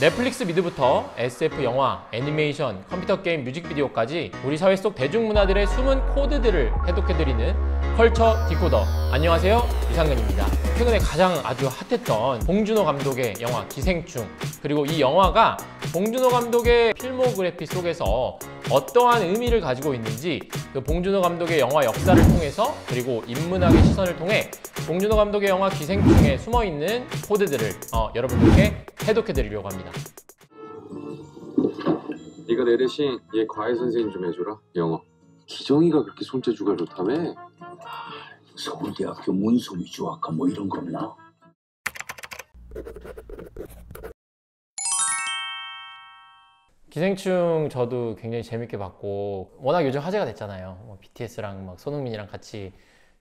넷플릭스 미드부터 SF 영화, 애니메이션, 컴퓨터 게임, 뮤직비디오까지 우리 사회 속 대중문화들의 숨은 코드들을 해독해드리는 culture decoder. 안녕하세요. 이상근입니다. 최근에 가장 아주 핫했던 봉준호 감독의 영화 기생충. 그리고 이 영화가 봉준호 감독의 필모그래피 속에서 어떠한 의미를 가지고 있는지 그 봉준호 감독의 영화 역사를 통해서 그리고 인문학의 시선을 통해 봉준호 감독의 영화 기생충에 숨어 있는 코드들을 어, 여러분들께 해독해 드리려고 합니다. 네가 내 대신 얘 과외 선생님 좀 해줘라 영어 기정이가 그렇게 손재주가 좋다며 서울대학교 문서 위주학과 뭐 이런 거 없나? 기생충 저도 굉장히 재밌게 봤고 워낙 요즘 화제가 됐잖아요. 뭐 BTS랑 막 손흥민이랑 같이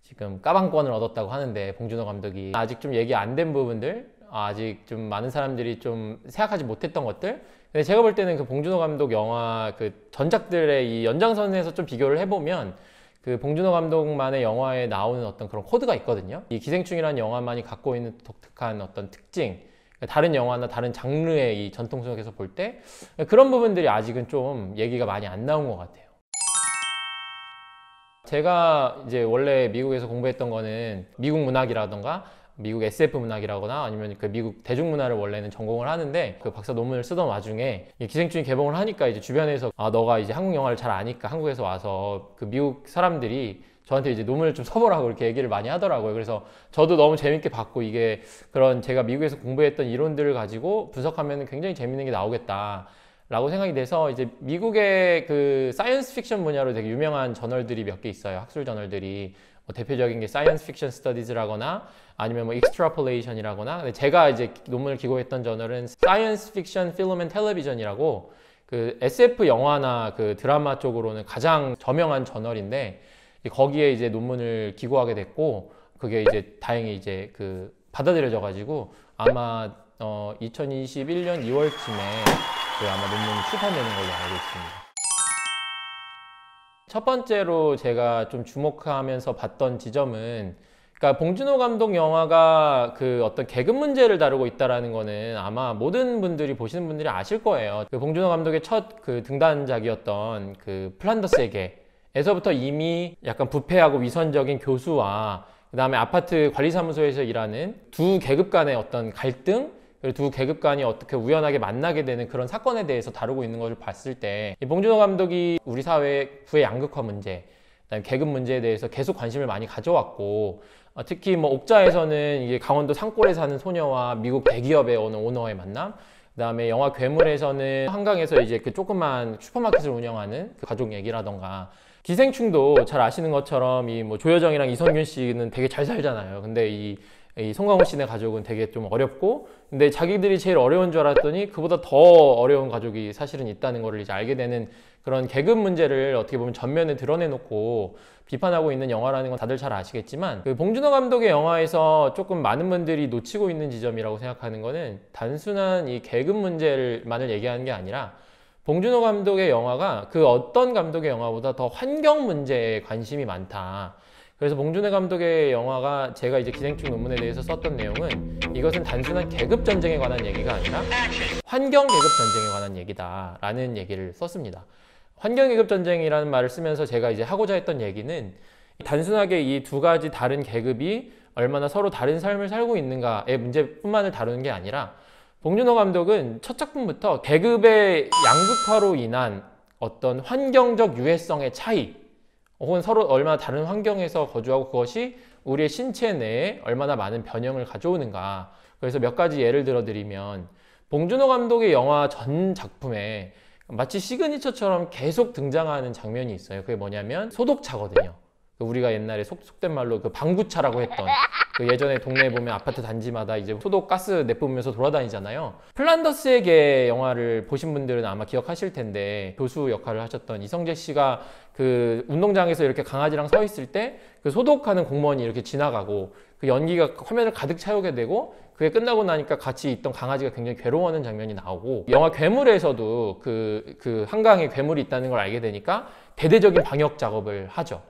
지금 까방권을 얻었다고 하는데 봉준호 감독이 아직 좀 얘기 안 된 부분들 아직 좀 많은 사람들이 좀 생각하지 못했던 것들 근데 제가 볼 때는 그 봉준호 감독 영화 그 전작들의 이 연장선에서 좀 비교를 해보면 그 봉준호 감독만의 영화에 나오는 어떤 그런 코드가 있거든요. 이 기생충이라는 영화만이 갖고 있는 독특한 어떤 특징, 다른 영화나 다른 장르의 이 전통 속에서 볼 때 그런 부분들이 아직은 좀 얘기가 많이 안 나온 것 같아요. 제가 이제 원래 미국에서 공부했던 거는 미국 문학이라던가 미국 SF 문학이라거나 아니면 그 미국 대중문화를 원래는 전공을 하는데 그 박사 논문을 쓰던 와중에 이 기생충이 개봉을 하니까 이제 주변에서 아 너가 이제 한국 영화를 잘 아니까 한국에서 와서 그 미국 사람들이 저한테 이제 논문을 좀 써보라고 이렇게 얘기를 많이 하더라고요. 그래서 저도 너무 재밌게 봤고 이게 그런 제가 미국에서 공부했던 이론들을 가지고 분석하면 굉장히 재밌는 게 나오겠다. 라고 생각이 돼서 이제 미국의 그 science fiction 분야로 되게 유명한 저널들이 몇 개 있어요. 학술 저널들이 뭐 대표적인 게 Science Fiction Studies라거나 아니면 뭐 Extrapolation이라거나 근데 제가 이제 논문을 기고했던 저널은 Science Fiction Film and Television이라고 그 SF 영화나 그 드라마 쪽으로는 가장 저명한 저널인데 거기에 이제 논문을 기고하게 됐고 그게 이제 다행히 이제 그 받아들여져 가지고 아마 어 2021년 2월쯤에 그 아마 논문이 출판되는 걸로 알고 있습니다. 첫 번째로 제가 좀 주목하면서 봤던 지점은 그러니까 봉준호 감독 영화가 그 어떤 계급 문제를 다루고 있다라는 거는 아마 모든 분들이 보시는 분들이 아실 거예요. 그 봉준호 감독의 첫 그 등단작이었던 그 플란더스의 개 에서부터 이미 약간 부패하고 위선적인 교수와 그 다음에 아파트 관리사무소에서 일하는 두 계급 간의 어떤 갈등 두 계급 간이 어떻게 우연하게 만나게 되는 그런 사건에 대해서 다루고 있는 것을 봤을 때 봉준호 감독이 우리 사회 부의 양극화 문제, 그다음에 계급 문제에 대해서 계속 관심을 많이 가져왔고 어, 특히 뭐 옥자에서는 이게 강원도 산골에 사는 소녀와 미국 대기업의 어느 오너의 만남, 그다음에 영화 괴물에서는 한강에서 이제 그 조그만 슈퍼마켓을 운영하는 그 가족 얘기라던가 기생충도 잘 아시는 것처럼 이 뭐 조여정이랑 이성균 씨는 되게 잘 살잖아요. 근데 이, 이 송강호 씨네 가족은 되게 좀 어렵고 근데 자기들이 제일 어려운 줄 알았더니 그보다 더 어려운 가족이 사실은 있다는 거를 이제 알게 되는 그런 계급 문제를 어떻게 보면 전면에 드러내놓고 비판하고 있는 영화라는 건 다들 잘 아시겠지만 그 봉준호 감독의 영화에서 조금 많은 분들이 놓치고 있는 지점이라고 생각하는 거는 단순한 이 계급 문제를만을 얘기하는 게 아니라 봉준호 감독의 영화가 그 어떤 감독의 영화보다 더 환경 문제에 관심이 많다. 그래서 봉준호 감독의 영화가 제가 이제 기생충 논문에 대해서 썼던 내용은 이것은 단순한 계급 전쟁에 관한 얘기가 아니라 환경 계급 전쟁에 관한 얘기다라는 얘기를 썼습니다. 환경 계급 전쟁이라는 말을 쓰면서 제가 이제 하고자 했던 얘기는 단순하게 이 두 가지 다른 계급이 얼마나 서로 다른 삶을 살고 있는가의 문제뿐만을 다루는 게 아니라 봉준호 감독은 첫 작품부터 계급의 양극화로 인한 어떤 환경적 유해성의 차이 혹은 서로 얼마나 다른 환경에서 거주하고 그것이 우리의 신체 내에 얼마나 많은 변형을 가져오는가. 그래서 몇 가지 예를 들어 드리면 봉준호 감독의 영화 전 작품에 마치 시그니처처럼 계속 등장하는 장면이 있어요. 그게 뭐냐면 소독차거든요. 그 우리가 옛날에 속, 속된 말로 그 방구차라고 했던 그 예전에 동네에 보면 아파트 단지마다 이제 소독 가스 내뿜으면서 돌아다니잖아요. 플란더스의 개 영화를 보신 분들은 아마 기억하실 텐데 교수 역할을 하셨던 이성재 씨가 그 운동장에서 이렇게 강아지랑 서 있을 때 그 소독하는 공무원이 이렇게 지나가고 그 연기가 화면을 가득 채우게 되고 그게 끝나고 나니까 같이 있던 강아지가 굉장히 괴로워하는 장면이 나오고 영화 괴물에서도 그, 그 한강에 괴물이 있다는 걸 알게 되니까 대대적인 방역 작업을 하죠.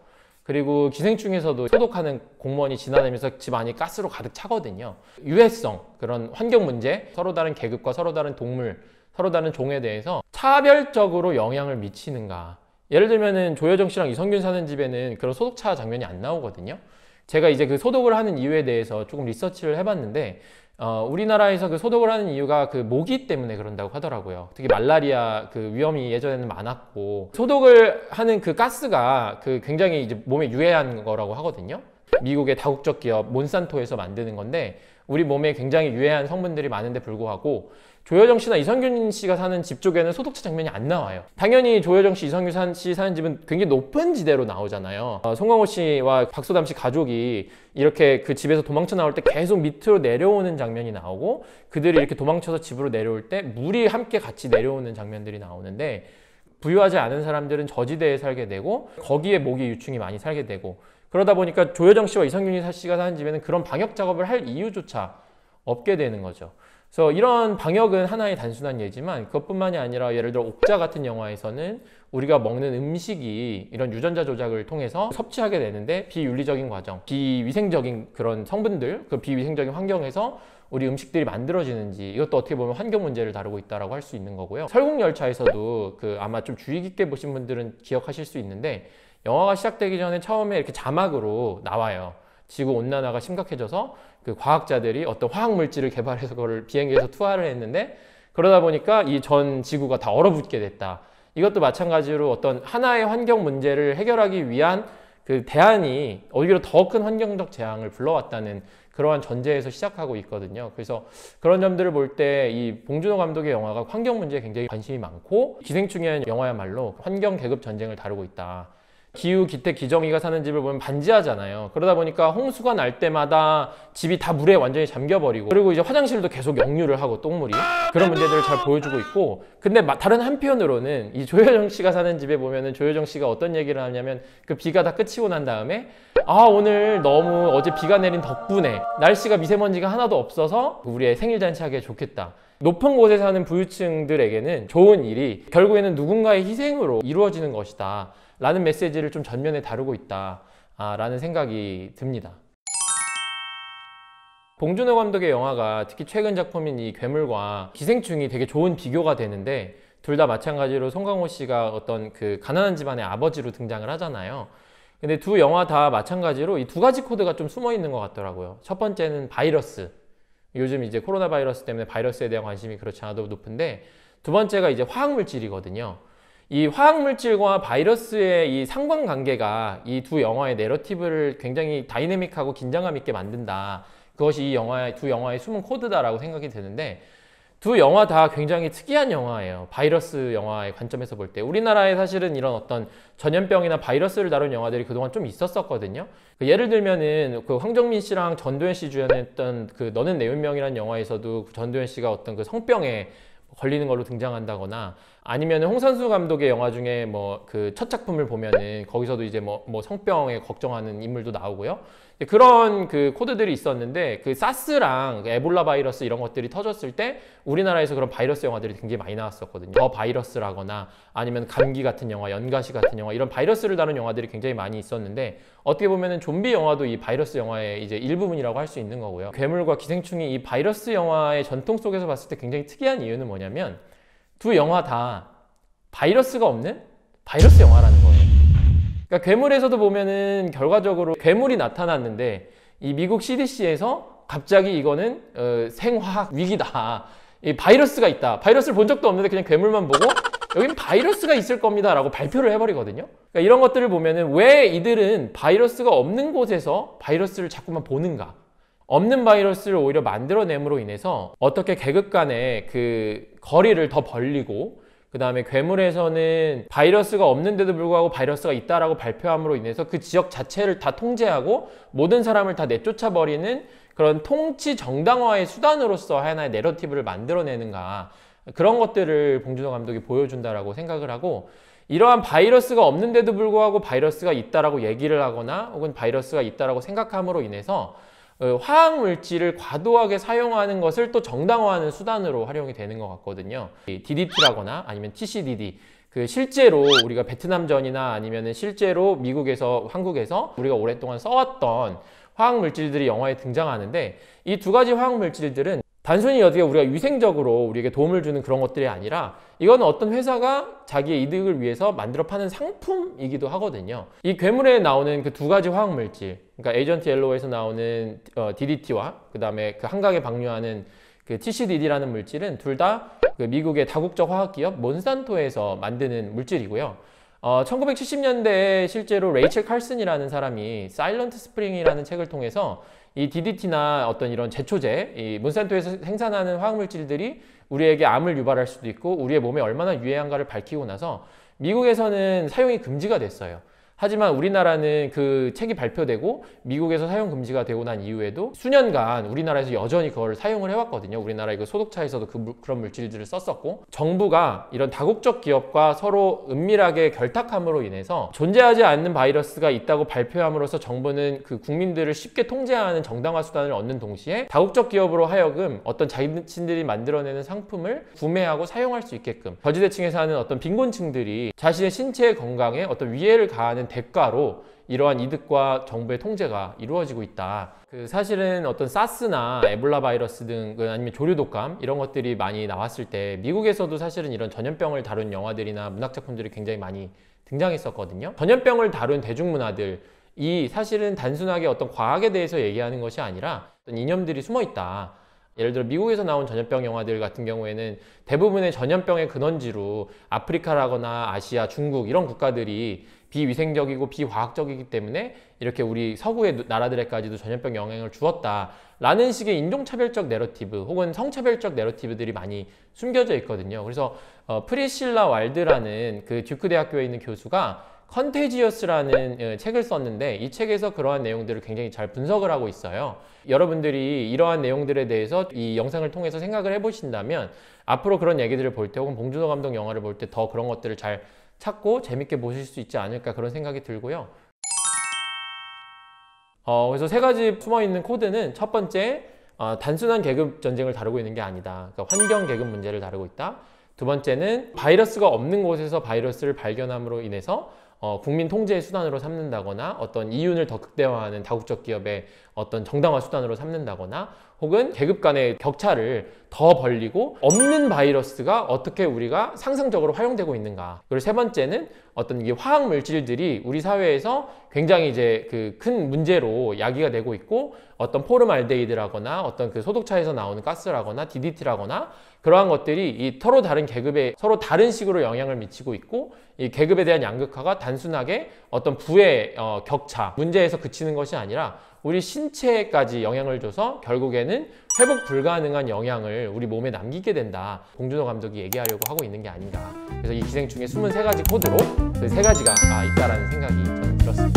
그리고 기생충에서도 소독하는 공무원이 지나다니면서 집 안이 가스로 가득 차거든요. 유해성, 그런 환경 문제, 서로 다른 계급과 서로 다른 동물, 서로 다른 종에 대해서 차별적으로 영향을 미치는가. 예를 들면은 조여정 씨랑 이성균 사는 집에는 그런 소독차 장면이 안 나오거든요. 제가 이제 그 소독을 하는 이유에 대해서 조금 리서치를 해봤는데, 어, 우리나라에서 그 소독을 하는 이유가 그 모기 때문에 그런다고 하더라고요. 특히 말라리아 그 위험이 예전에는 많았고, 소독을 하는 그 가스가 그 굉장히 이제 몸에 유해한 거라고 하거든요. 미국의 다국적 기업 몬산토에서 만드는 건데, 우리 몸에 굉장히 유해한 성분들이 많은데 불구하고, 조여정 씨나 이성균 씨가 사는 집 쪽에는 소독차 장면이 안 나와요. 당연히 조여정 씨, 이성균 산- 씨 사는 집은 굉장히 높은 지대로 나오잖아요. 어, 송강호 씨와 박소담 씨 가족이 이렇게 그 집에서 도망쳐 나올 때 계속 밑으로 내려오는 장면이 나오고 그들이 이렇게 도망쳐서 집으로 내려올 때 물이 함께 같이 내려오는 장면들이 나오는데 부유하지 않은 사람들은 저지대에 살게 되고 거기에 모기 유충이 많이 살게 되고 그러다 보니까 조여정 씨와 이성균 씨가 사는 집에는 그런 방역 작업을 할 이유조차 없게 되는 거죠. 그래서 이런 방역은 하나의 단순한 예지만 그것뿐만이 아니라 예를 들어 옥자 같은 영화에서는 우리가 먹는 음식이 이런 유전자 조작을 통해서 섭취하게 되는데 비윤리적인 과정, 비위생적인 그런 성분들, 그 비위생적인 환경에서 우리 음식들이 만들어지는지 이것도 어떻게 보면 환경 문제를 다루고 있다라고 할 수 있는 거고요. 설국 열차에서도 그 아마 좀 주의 깊게 보신 분들은 기억하실 수 있는데 영화가 시작되기 전에 처음에 이렇게 자막으로 나와요. 지구 온난화가 심각해져서 그 과학자들이 어떤 화학 물질을 개발해서 그걸 비행기에서 투하를 했는데 그러다 보니까 이 전 지구가 다 얼어붙게 됐다. 이것도 마찬가지로 어떤 하나의 환경 문제를 해결하기 위한 그 대안이 오히려 더 큰 환경적 재앙을 불러왔다는 그러한 전제에서 시작하고 있거든요. 그래서 그런 점들을 볼 때 이 봉준호 감독의 영화가 환경 문제에 굉장히 관심이 많고 기생충이라는 영화야말로 환경 계급 전쟁을 다루고 있다. 기후, 기택, 기정이가 사는 집을 보면 반지하잖아요. 그러다 보니까 홍수가 날 때마다 집이 다 물에 완전히 잠겨버리고 그리고 이제 화장실도 계속 역류를 하고 똥물이 그런 문제들을 잘 보여주고 있고 근데 마- 다른 한편으로는 이 조효정 씨가 사는 집에 보면은 조효정 씨가 어떤 얘기를 하냐면 그 비가 다 끝이고 난 다음에 아 오늘 너무 어제 비가 내린 덕분에 날씨가 미세먼지가 하나도 없어서 우리의 생일 잔치 하기에 좋겠다. 높은 곳에 사는 부유층들에게는 좋은 일이 결국에는 누군가의 희생으로 이루어지는 것이다. 라는 메시지를 좀 전면에 다루고 있다. 아, 라는 생각이 듭니다. 봉준호 감독의 영화가 특히 최근 작품인 이 괴물과 기생충이 되게 좋은 비교가 되는데 둘 다 마찬가지로 송강호 씨가 어떤 그 가난한 집안의 아버지로 등장을 하잖아요. 근데 두 영화 다 마찬가지로 이 두 가지 코드가 좀 숨어 있는 것 같더라고요. 첫 번째는 바이러스. 요즘 이제 코로나 바이러스 때문에 바이러스에 대한 관심이 그렇지 않아도 높은데 두 번째가 이제 화학 물질이거든요. 이 화학 물질과 바이러스의 이 상관관계가 이 두 영화의 내러티브를 굉장히 다이내믹하고 긴장감 있게 만든다. 그것이 이 영화의 두 영화의 숨은 코드다라고 생각이 드는데 두 영화 다 굉장히 특이한 영화예요. 바이러스 영화의 관점에서 볼 때. 우리나라에 사실은 이런 어떤 전염병이나 바이러스를 다룬 영화들이 그동안 좀 있었었거든요. 그 예를 들면은 그 황정민 씨랑 전도연 씨 주연했던 그 너는 내 운명이라는 영화에서도 그 전도연 씨가 어떤 그 성병에 걸리는 걸로 등장한다거나 아니면 홍선수 감독의 영화 중에 뭐 그 첫 작품을 보면은 거기서도 이제 뭐, 뭐 성병에 걱정하는 인물도 나오고요. 그런 그 코드들이 있었는데 그 사스랑 그 에볼라 바이러스 이런 것들이 터졌을 때 우리나라에서 그런 바이러스 영화들이 굉장히 많이 나왔었거든요. 더 바이러스라거나 아니면 감기 같은 영화, 연가시 같은 영화 이런 바이러스를 다룬 영화들이 굉장히 많이 있었는데 어떻게 보면은 좀비 영화도 이 바이러스 영화의 이제 일부분이라고 할 수 있는 거고요. 괴물과 기생충이 이 바이러스 영화의 전통 속에서 봤을 때 굉장히 특이한 이유는 뭐냐면 두 영화 다 바이러스가 없는 바이러스 영화라는 거예요. 그러니까 괴물에서도 보면은 결과적으로 괴물이 나타났는데 이 미국 CDC에서 갑자기 이거는 어, 생화학 위기다. 이 바이러스가 있다. 바이러스를 본 적도 없는데 그냥 괴물만 보고 여기는 바이러스가 있을 겁니다 라고 발표를 해버리거든요. 그러니까 이런 것들을 보면은 왜 이들은 바이러스가 없는 곳에서 바이러스를 자꾸만 보는가? 없는 바이러스를 오히려 만들어냄으로 인해서 어떻게 계급 간의 그 거리를 더 벌리고 그 다음에 괴물에서는 바이러스가 없는데도 불구하고 바이러스가 있다라고 발표함으로 인해서 그 지역 자체를 다 통제하고 모든 사람을 다 내쫓아 버리는 그런 통치 정당화의 수단으로서 하나의 내러티브를 만들어내는가. 그런 것들을 봉준호 감독이 보여준다라고 생각을 하고 이러한 바이러스가 없는데도 불구하고 바이러스가 있다라고 얘기를 하거나 혹은 바이러스가 있다라고 생각함으로 인해서 어, 화학 물질을 과도하게 사용하는 것을 또 정당화하는 수단으로 활용이 되는 것 같거든요. 이 DDT라거나 아니면 TCDD 그 실제로 우리가 베트남전이나 아니면은 실제로 미국에서 한국에서 우리가 오랫동안 써왔던 화학 물질들이 영화에 등장하는데 이 두 가지 화학 물질들은 단순히 어떻게 우리가 위생적으로 우리에게 도움을 주는 그런 것들이 아니라 이거는 어떤 회사가 자기의 이득을 위해서 만들어 파는 상품이기도 하거든요. 이 괴물에 나오는 그 두 가지 화학 물질, 그러니까 Agent Yellow에서 나오는 어, DDT와 그 다음에 그 한강에 방류하는 그 TCDD라는 물질은 둘 다 그 미국의 다국적 화학기업 몬산토에서 만드는 물질이고요. 어, 1970년대에 실제로 레이첼 칼슨이라는 사람이 Silent Spring이라는 책을 통해서 이 DDT나 어떤 이런 제초제, 이 몬산토에서 생산하는 화학물질들이 우리에게 암을 유발할 수도 있고 우리의 몸에 얼마나 유해한가를 밝히고 나서 미국에서는 사용이 금지가 됐어요. 하지만 우리나라는 그 책이 발표되고 미국에서 사용 금지가 되고 난 이후에도 수년간 우리나라에서 여전히 그걸 사용을 해왔거든요. 우리나라 그 소독차에서도 그 물- 그런 물질들을 썼었고 정부가 이런 다국적 기업과 서로 은밀하게 결탁함으로 인해서 존재하지 않는 바이러스가 있다고 발표함으로써 정부는 그 국민들을 쉽게 통제하는 정당화 수단을 얻는 동시에 다국적 기업으로 하여금 어떤 자신들이 만들어내는 상품을 구매하고 사용할 수 있게끔 저지대층에 사는 어떤 빈곤층들이 자신의 신체 건강에 어떤 위해를 가하는 대가로 이러한 이득과 정부의 통제가 이루어지고 있다. 그 사실은 어떤 사스나 에볼라 바이러스 등그 아니면 조류 독감 이런 것들이 많이 나왔을 때 미국에서도 사실은 이런 전염병을 다룬 영화들이나 문학 작품들이 굉장히 많이 등장했었거든요. 전염병을 다룬 대중문화들 이 사실은 단순하게 어떤 과학에 대해서 얘기하는 것이 아니라 어떤 이념들이 숨어 있다. 예를 들어 미국에서 나온 전염병 영화들 같은 경우에는 대부분의 전염병의 근원지로 아프리카라거나 아시아, 중국 이런 국가들이 비위생적이고 비과학적이기 때문에 이렇게 우리 서구의 나라들에까지도 전염병 영향을 주었다라는 식의 인종차별적 내러티브 혹은 성차별적 내러티브들이 많이 숨겨져 있거든요. 그래서 어, 프리실라 왈드라는 그 듀크 대학교에 있는 교수가 Contagious라는 어, 책을 썼는데 이 책에서 그러한 내용들을 굉장히 잘 분석을 하고 있어요. 여러분들이 이러한 내용들에 대해서 이 영상을 통해서 생각을 해보신다면 앞으로 그런 얘기들을 볼 때 혹은 봉준호 감독 영화를 볼 때 더 그런 것들을 잘 찾고 재밌게 보실 수 있지 않을까 그런 생각이 들고요. 어, 그래서 세 가지 숨어 있는 코드는 첫 번째 어, 단순한 계급 전쟁을 다루고 있는 게 아니다. 그러니까 환경 계급 문제를 다루고 있다. 두 번째는 바이러스가 없는 곳에서 바이러스를 발견함으로 인해서 어, 국민 통제의 수단으로 삼는다거나 어떤 이윤을 더 극대화하는 다국적 기업의 어떤 정당화 수단으로 삼는다거나 혹은 계급 간의 격차를 더 벌리고 없는 바이러스가 어떻게 우리가 상상적으로 활용되고 있는가. 그리고 세 번째는 어떤 이게 화학 물질들이 우리 사회에서 굉장히 이제 그 큰 문제로 야기가 되고 있고 어떤 포름알데히드라거나 어떤 그 소독차에서 나오는 가스라거나 DDT라거나 그러한 것들이 이 서로 다른 계급에 서로 다른 식으로 영향을 미치고 있고 이 계급에 대한 양극화가 단순하게 어떤 부의 어, 격차 문제에서 그치는 것이 아니라 우리 신체까지 영향을 줘서 결국에는 회복 불가능한 영향을 우리 몸에 남기게 된다. 봉준호 감독이 얘기하려고 하고 있는 게 아닌가. 그래서 이 기생충의 23가지 코드로 그세 가지가 아, 있다라는 생각이 저는 들었습니다.